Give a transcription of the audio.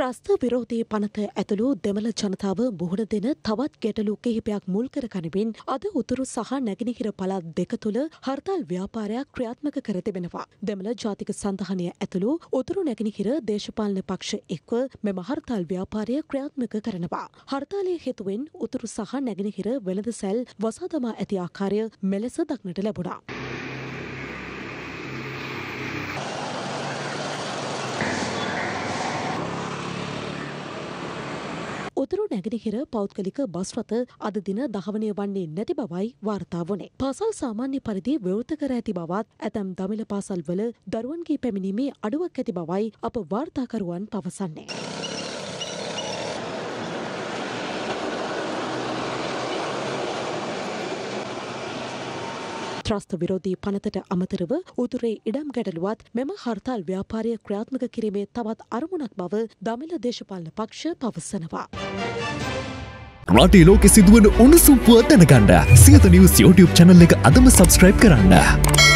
ත්‍රස්ත විරෝධී පනත ඇතුළු දෙමළ ජනතාව මුහුණ දෙන තවත් ගැටලු කිහිපයක් මුල් කර ගනිමින් අද උතුරු සහ නැගෙනහිර පළාත් දෙක තුළ හර්තාල් ව්‍යාපාරයක් ක්‍රියාත්මක කර තිබෙනවා. දෙමළ ජාතික සඳහනය ඇතුළු උතුරු නැගෙනහිර දේශපාලන පක්ෂ එක්ව මෙම හර්තාල් ව්‍යාපාරය ක්‍රියාත්මක කරනවා. හර්තාලය හේතුවෙන් උතුරු සහ නැගෙනහිර වෙළඳ සැල් වසාදමා ඇති ආකාරය මෙලෙස දක්නට ලැබුණා. උතුරු නැගෙනහිර පෞද්ගලික බස් රථ අද දින දහවනය වන්නේ නැති බවයි වාර්තා වනේ. පාසල් සාමාන්‍ය පරිදි විවෘත කර ඇති බවත් ඇතැම් දමිළ පාසල්වල දරුවන්ගේ පැමිණීමේ අඩුවක් ඇති බවයි අප වාර්තාකරුවන් පවසන්නේ. ත්‍රස්ත විරෝධී පනතට අමතරව උතුරේ ඉඩම් ගැටලුවත් මෙම හර්තාල් ව්‍යාපාරය ක්‍රියාත්මක කිරීමේ තවත් අරමුණක් බව දමිළ දේශපාලන පක්ෂ පවසනවා. රටේ ලෝකෙ සිදුවන උණුසුම්පුව දැනගන්න සියත නිවස් YouTube චැනල් එක අදම සබස්ක්‍රයිබ් කරන්න.